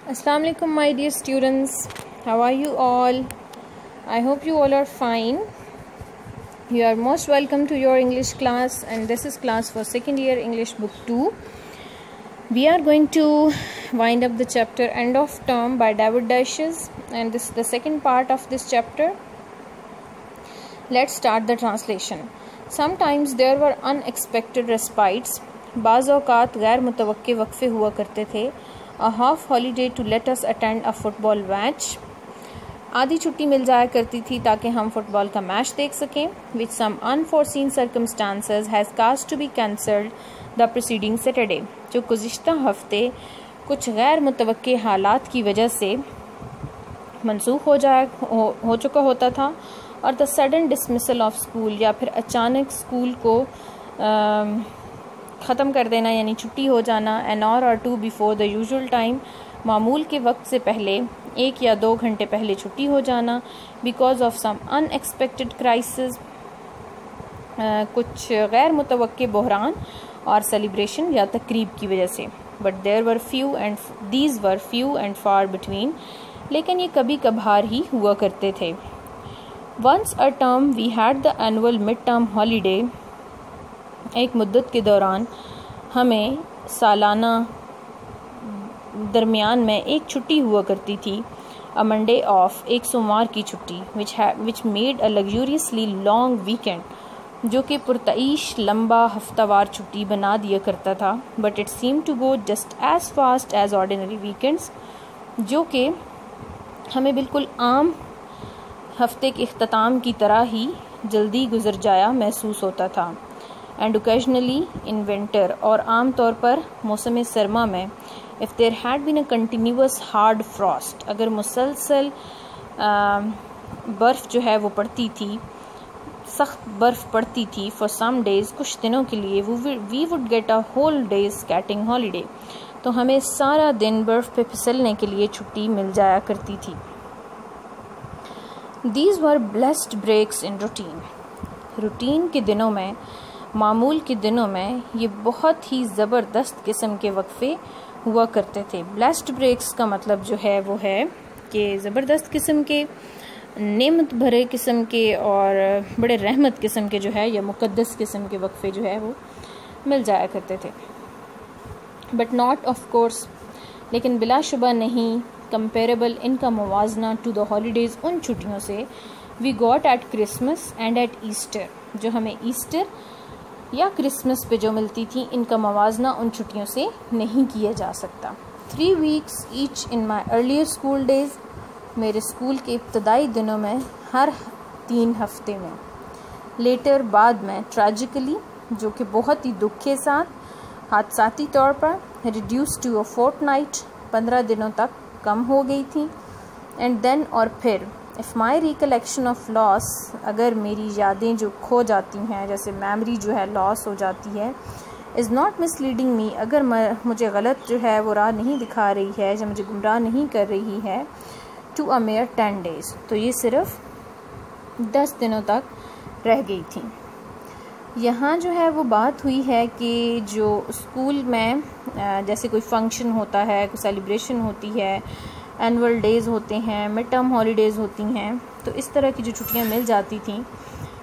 Assalamu alaikum my dear students how are you all I hope you all are fine you are most welcome to your English class and this is class for second year English book 2 we are going to wind up the chapter end of term by David Dashes and this is the second part of this chapter let's start the translation sometimes there were unexpected respites बाज़ अवकात गैर मुतव वक्फ़े हुआ करते थे a half holiday to let us attend a football match आधी छुट्टी मिल जाया करती थी ताकि हम फुटबॉल का मैच देख सकें। Which some unforeseen circumstances has caused to be cancelled the proceeding Saturday जो गुज्त हफ़्ते कुछ गैर मुतव हालात की वजह से मनसूख हो जाया हो, हो चुका होता था और the sudden dismissal of school या फिर अचानक स्कूल को आ, ख़त्म कर देना, यानी छुट्टी हो जाना an hour or two before the usual time मामूल के वक्त से पहले, एक या दो घंटे पहले छुट्टी हो जाना because of some unexpected crisis कुछ गैर मुतव बहरान और सेलिब्रेशन या तकरीब की वजह से। But there were few and these were few and far between लेकिन ये कभी कभार ही हुआ करते थे। Once a term we had the annual mid term holiday एक मुद्दत के दौरान हमें सालाना दरमियान में एक छुट्टी हुआ करती थी अ मंडे ऑफ़ एक सोमवार की छुट्टी विच है which made a luxuriously long weekend जो कि पुरतईश लंबा हफ्तावार छुट्टी बना दिया करता था but it seem to go just as fast as ordinary weekends जो कि हमें बिल्कुल आम हफ़्ते के अख्ताम की तरह ही जल्दी गुजर जाया महसूस होता था। एंड ओकेजनली इन विंटर और आम तौर पर मौसम सरमा में if there had been a continuous hard frost अगर मुसलसल बर्फ़ जो है वो पड़ती थी, सख्त बर्फ़ पड़ती थी फॉर सम डेज़ कुछ दिनों के लिए, we would get a whole day's skating holiday तो हमें सारा दिन बर्फ़ पे फिसलने के लिए छुट्टी मिल जाया करती थी। These were blessed breaks in routine routine के दिनों में मामूल के दिनों में ये बहुत ही ज़बरदस्त किस्म के वक्फ़े हुआ करते थे। ब्लास्ट ब्रेक्स का मतलब जो है वो है कि ज़बरदस्त किस्म के, नेमत भरे किस्म के और बड़े रहमत किस्म के जो है या मुकद्दस किस्म के वक्फ़े जो है वो मिल जाया करते थे। बट नॉट ऑफ़ कोर्स लेकिन बिलाशुबा नहीं कंपेरेबल इनका मुवजना टू द हॉलीडेज़ उन छुट्टियों से we got at Christmas and at Easter जो हमें ईस्टर या क्रिसमस पे जो मिलती थी, इनका मवाजना उन छुट्टियों से नहीं किया जा सकता। Three weeks each in my earlier school days मेरे स्कूल के इब्तदाई दिनों में, हर तीन हफ़्ते में। लेटर बाद में ट्रेजिकली जो कि बहुत ही दुख के साथ, हादसाती तौर पर reduce to a fortnight पंद्रह दिनों तक कम हो गई थी। एंड देन और फिर if my recollection of loss अगर मेरी यादें जो खो जाती हैं, जैसे मेमोरी जो है लॉस हो जाती है इज़ नॉट मिसलीडिंग मी अगर मुझे गलत जो है वो राह नहीं दिखा रही है, या मुझे गुमराह नहीं कर रही है to a mere ten days तो ये सिर्फ़ दस दिनों तक रह गई थी। यहाँ जो है वो बात हुई है कि जो स्कूल में जैसे कोई फ़ंक्शन होता है, कोई सेलिब्रेशन होती है एनुअल डेज़ होते हैं मिड टर्म हॉलीडेज़ होती हैं तो इस तरह की जो छुट्टियाँ मिल जाती थी,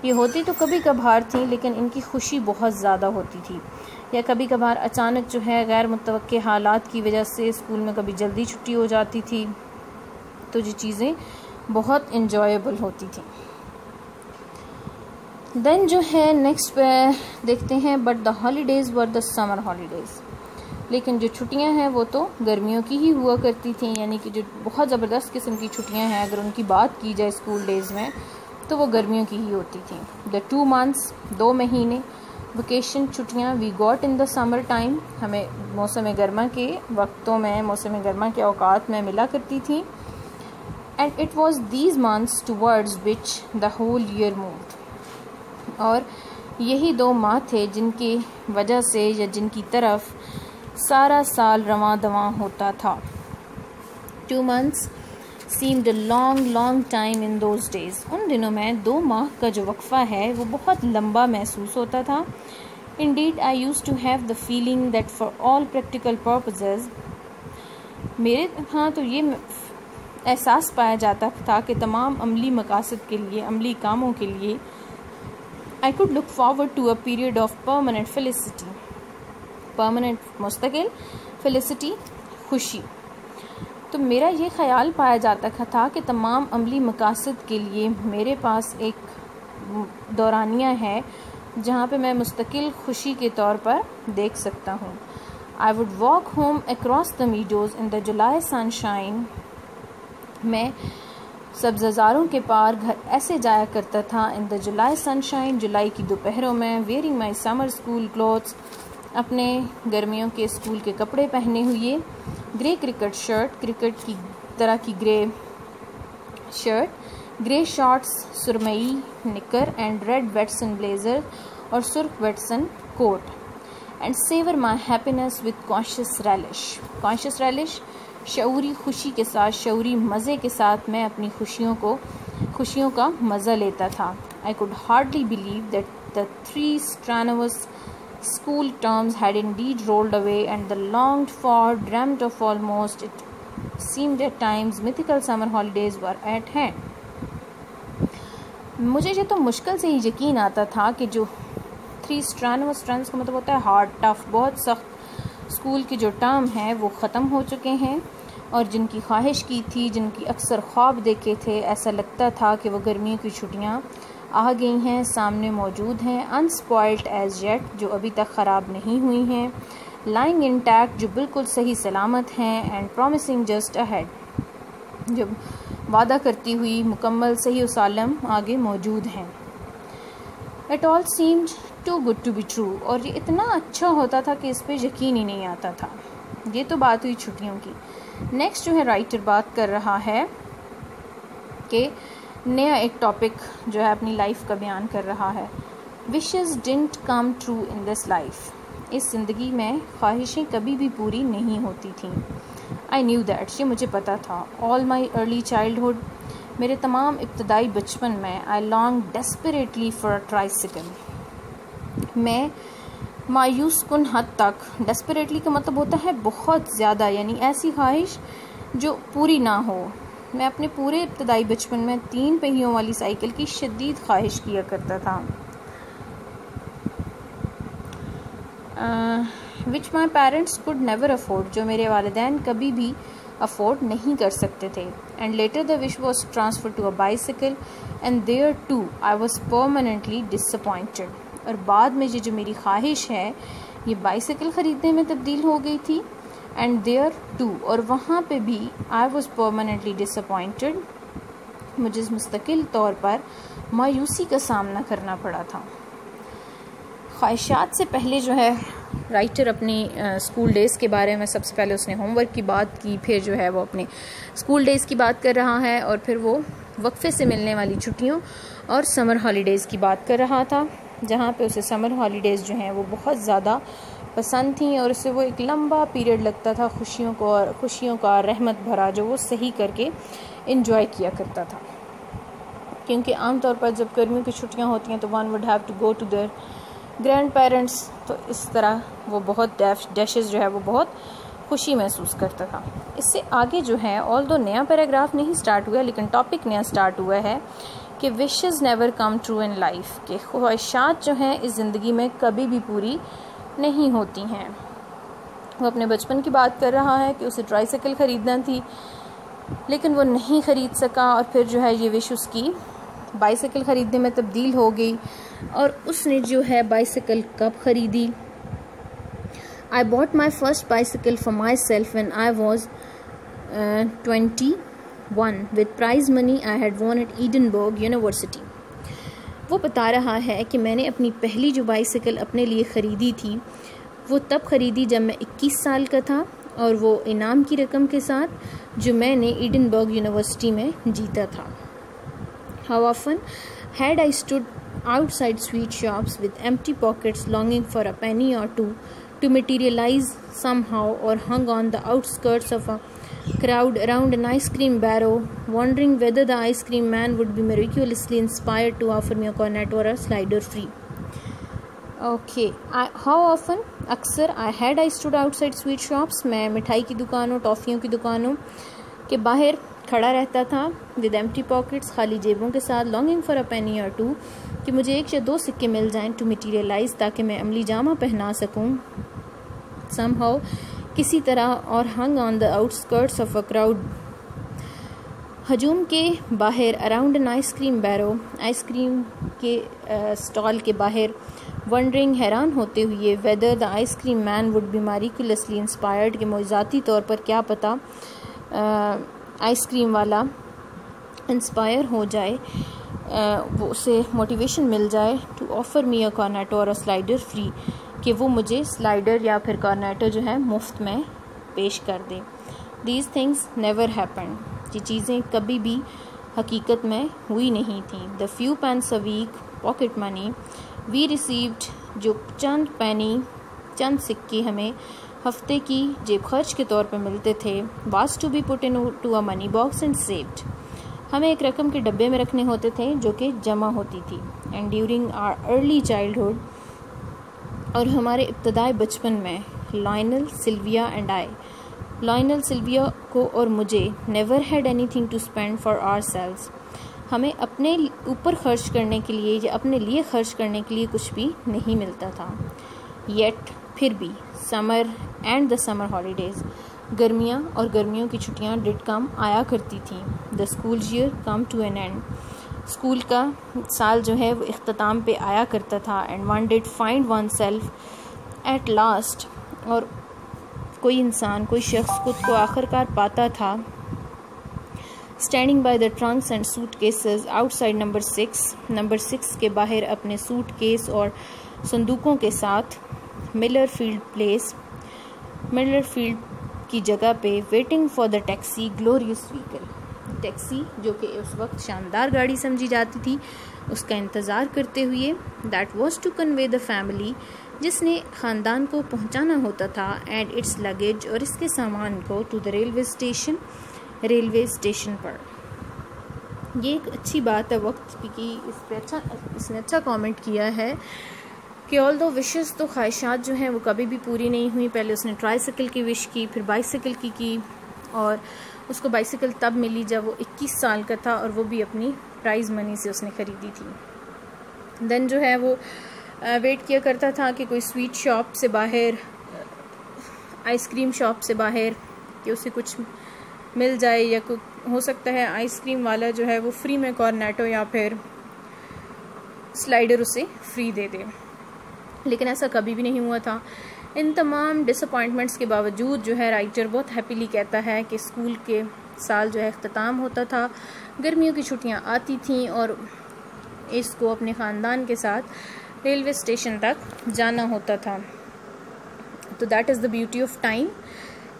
ये होती तो कभी कभार थी, लेकिन इनकी खुशी बहुत ज़्यादा होती थी। या कभी कभार अचानक जो है गैर मुतव हालात की वजह से स्कूल में कभी जल्दी छुट्टी हो जाती थी तो ये चीज़ें बहुत इन्जॉयबल होती थी। देन जो है नेक्स्ट देखते हैं but the holidays were the summer holidays लेकिन जो छुट्टियाँ हैं वो तो गर्मियों की ही हुआ करती थी, यानी कि जो बहुत ज़बरदस्त किस्म की छुट्टियाँ हैं, अगर उनकी बात की जाए स्कूल डेज़ में तो वो गर्मियों की ही होती थी। द टू मंथ्स दो महीने वेकेशन छुट्टियाँ we got in the summer time हमें मौसम गर्मा के वक्तों में, मौसम गर्मा के अवकात में मिला करती थी। And it was these months towards which the whole year move और यही दो माह थे जिनकी वजह से या जिनकी तरफ़ सारा साल रवा दवा होता था। Two months seemed long long time in those days उन दिनों में दो माह का जो वक्फ़ा है वो बहुत लंबा महसूस होता था। इन Indeed, I used to have the feeling that for all practical purposes, मेरे हाँ तो ये एहसास पाया जाता था कि तमाम अमली मकासद के लिए अमली कामों के लिए I could look forward to a period of permanent felicity permanent मुस्तकिल फेलिसिटी खुशी तो मेरा ये ख्याल पाया जाता था कि तमाम अमली मकासद के लिए मेरे पास एक दौरानिया है, जहाँ पे मैं मुस्तकिल खुशी के तौर पर देख सकता हूँ। I would walk home across the meadows in the July sunshine मैं सब्जारों के पार घर ऐसे जाया करता था इन द जुलाई सनशाइन जुलाई की दोपहरों में wearing my summer school clothes अपने गर्मियों के स्कूल के कपड़े पहने हुए ग्रे क्रिकेट शर्ट क्रिकेट की तरह की ग्रे शर्ट ग्रे शॉर्ट्स सुरमई निकर एंड रेड वेटसन ब्लेजर और सुर्ख वेटसन coat and savour my happiness with conscious relish conscious relish Shauri खुशी के साथ, शौरी मज़े के साथ मैं अपनी खुशियों को, खुशियों का मज़ा लेता था. I could hardly believe that the three strenuous School terms had indeed rolled away, and the longed for, dreamt of almost, it seemed at times, mythical summer holidays were at hand. मुझे ये तो मुश्किल से ही यकीन आता था कि जो थ्री स्ट्रन व स्ट्रंस का मतलब होता है हार्ड टफ बहुत सख्त स्कूल के जो टर्म हैं वो ख़त्म हो चुके हैं और जिनकी ख्वाहिश की थी जिनकी अक्सर ख्वाब देखे थे ऐसा लगता था कि वो गर्मियों की छुट्टियाँ आ गई हैं, सामने मौजूद हैं अनस्पॉइल्ड एज जेट जो अभी तक ख़राब नहीं हुई हैं। लाइंग इंटैक्ट जो बिल्कुल सही सलामत हैं एंड प्रोमिसिंग जस्ट अहेड जो वादा करती हुई मुकम्मल सही सालम आगे मौजूद हैं। It all seemed too good to be true और ये इतना अच्छा होता था कि इस पर यकीन ही नहीं आता था। ये तो बात हुई छुट्टियों की। नेक्स्ट जो है राइटर बात कर रहा है कि नया एक टॉपिक जो है अपनी लाइफ का बयान कर रहा है। Wishes didn't come true in this life इस ज़िंदगी में ख्वाहिशें कभी भी पूरी नहीं होती थी। आई न्यू दैट ये मुझे पता था। ऑल माई अर्ली चाइल्डहुड मेरे तमाम इब्तदाई बचपन में I long desperately for a tricycle मैं मायूस कन हद तक डेस्परेटली का मतलब होता है बहुत ज़्यादा, यानी ऐसी ख्वाहिश जो पूरी ना हो। मैं अपने पूरे इब्तदाई बचपन में तीन पहियों वाली साइकिल की शदीद ख्वाहिश किया करता था। Which my parents could never afford जो मेरे वालदेन कभी भी अफोर्ड नहीं कर सकते थे। And later the wish was transfer to a bicycle and there too I was permanently disappointed और बाद में ये जो मेरी ख्वाहिश है, ये बाईसाइकिल ख़रीदने में तब्दील हो गई थी। एंड देयर टू और वहाँ पे भी आई वॉज़ परमानेंटली डिसअपॉइंटेड मुझे मुस्तकिल तौर पर मायूसी का सामना करना पड़ा था। ख्वाहिशात से पहले जो है राइटर अपनी स्कूल डेज़ के बारे में सबसे पहले उसने होमवर्क की बात की, फिर जो है वो अपने स्कूल डेज़ की बात कर रहा है और फिर वो वक्फे से मिलने वाली छुट्टियों और समर हॉलीडेज़ की बात कर रहा था। जहाँ पे उसे समर हॉलीडेज़ जो हैं वो बहुत ज़्यादा पसंद थी और उससे वो एक लंबा पीरियड लगता था खुशियों को और खुशियों का रहमत भरा जो वो सही करके इन्जॉय किया करता था। क्योंकि आमतौर पर जब गर्मियों की छुट्टियाँ होती हैं तो one would have to go to their grandparents तो इस तरह वो बहुत डैशेज जो है वो बहुत खुशी महसूस करता था। इससे आगे जो है ऑल दो नया पैराग्राफ नहीं स्टार्ट हुआ, लेकिन टॉपिक नया स्टार्ट हुआ है कि wishes never come true in life के ख्वाहिशात जो हैं इस ज़िंदगी में कभी भी पूरी नहीं होती हैं। वो अपने बचपन की बात कर रहा है कि उसे ट्राईसाइकिल ख़रीदना थी, लेकिन वो नहीं ख़रीद सका और फिर जो है ये विश उसकी बाईसाइकिल ख़रीदने में तब्दील हो गई और उसने जो है बाईसाइकिल कब ख़रीदी? I bought my first bicycle for myself and I was twenty one with prize money I had won at Edinburgh University वो बता रहा है कि मैंने अपनी पहली जो बाईसकल अपने लिए ख़रीदी थी, वो तब ख़रीदी जब मैं 21 साल का था और वो इनाम की रकम के साथ जो मैंने ईडनबर्ग यूनिवर्सिटी में जीता था। How often had I stood Outside sweet shops with empty pockets longing for a penny or to to materialise somehow or hung on the outskirts of a crowd around an ice cream barrow, wondering whether the ice cream man would be miraculously inspired to offer me a cornet or a slider free. Okay how often अक्सर I had I stood outside sweet shops मैं मिठाई की दुकानों टॉफ़ियों की दुकानों के बाहर खड़ा रहता था विद एम्प्टी पॉकेट्स खाली जेबों के साथ longing for a penny or two कि मुझे एक या दो सिक्के मिल जाएँ टू मटीरियलाइज ताकि मैं अमली जामा पहना सकूँ। सम हाउ किसी तरह और hung on the outskirts of a crowd हजूम के बाहर around an ice cream barrow ice cream के स्टॉल के बाहर वंडरिंग हैरान होते हुए whether the ice cream man would be miraculously inspired के मोजाती तौर पर क्या पता। आइसक्रीम वाला इंस्पायर हो जाए वो उसे मोटिवेशन मिल जाए to offer me a Cornetto or a slider free कि वो मुझे स्लाइडर या फिर कॉर्नेटो जो है मुफ़्त में पेश कर दे। दीज थिंग्स नेवर हैपन ये चीज़ें कभी भी हकीकत में हुई नहीं थी। The few pence a week pocket money we received जो चंद पैनी चंद सिक्के हमें हफ़्ते की जेब खर्च के तौर पर मिलते थे। Was to be put into a money box and saved हमें एक रकम के डब्बे में रखने होते थे, जो कि जमा होती थी। And during our early childhood और हमारे इब्तदाई बचपन में Lionel Sylvia and I Lionel Sylvia को और मुझे never had anything to spend for ourselves हमें अपने ऊपर खर्च करने के लिए या अपने लिए खर्च करने के लिए कुछ भी नहीं मिलता था। येट फिर भी, summer and the summer holidays गर्मियाँ और गर्मियों की छुट्टियाँ डिड कम आया करती थीं। The school year come to an end school का साल जो है वो अख्ताम पे आया करता था and one did find oneself at last और कोई इंसान, कोई शख्स खुद को आखिरकार पाता था। Standing by the trunks and suitcases outside number six number six के बाहर अपने सूट केस और संदूकों के साथ Millerfield Place Millerfield की जगह पे waiting for the taxi glorious vehicle taxi जो कि उस वक्त शानदार गाड़ी समझी जाती थी, उसका इंतज़ार करते हुए that was to convey the family जिसने ख़ानदान को पहुंचाना होता था एंड इट्स लगेज और इसके सामान को to the railway station railway station पर. ये एक अच्छी बात है वक्त की इस पर अच्छा इसने अच्छा कमेंट किया है कि ऑल दो विशेज़ तो ख्वाहिशात जो हैं, वो कभी भी पूरी नहीं हुई। पहले उसने ट्राईसाइकिल की विश की, फिर बाईसाइकिल की की और उसको बाईसाइकिल तब मिली जब वो 21 साल का था और वो भी अपनी प्राइज़ मनी से उसने ख़रीदी थी। देन जो है वो वेट किया करता था कि कोई स्वीट शॉप से बाहर आइसक्रीम शॉप से बाहर कि उसे कुछ मिल जाए या कुछ हो सकता है आइसक्रीम वाला जो है वो फ्री में कॉर्नेटो या फिर स्लाइडर उसे फ्री दे दे। लेकिन ऐसा कभी भी नहीं हुआ था। इन तमाम डिसअपॉइंटमेंट्स के बावजूद जो है राइटर बहुत हैप्पीली कहता है कि स्कूल के साल जो है, अख्ताम होता था। गर्मियों की छुट्टियाँ आती थीं और इसको अपने ख़ानदान के साथ रेलवे स्टेशन तक जाना होता था। तो that is the beauty of time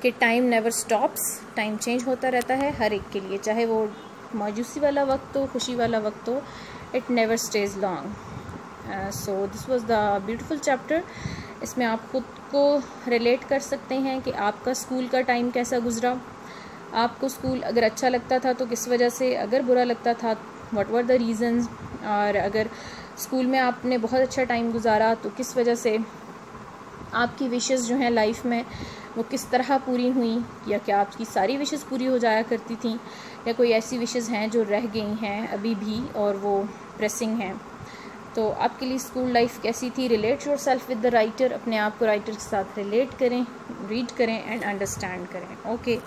कि time never stops time change होता रहता है, हर एक के लिए, चाहे वो मायूसी वाला वक्त हो, खुशी वाला वक्त हो it never stays long so this was the beautiful chapter इसमें आप खुद को रिलेट कर सकते हैं कि आपका स्कूल का टाइम कैसा गुजरा। आपको स्कूल अगर अच्छा लगता था तो किस वजह से? अगर बुरा लगता था वट वर द रीज़न्स और अगर स्कूल में आपने बहुत अच्छा टाइम गुजारा तो किस वजह से? आपकी विशेज़ जो हैं लाइफ में, वो किस तरह पूरी हुई? या क्या आपकी सारी विशेज़ पूरी हो जाया करती थी? या कोई ऐसी विशेज़ हैं जो रह गई हैं अभी भी और वो प्रेसिंग हैं? तो आपके लिए स्कूल लाइफ कैसी थी? Relate yourself with the writer अपने आप को राइटर के साथ रिलेट करें रीड करें एंड अंडरस्टैंड करें. Okay okay.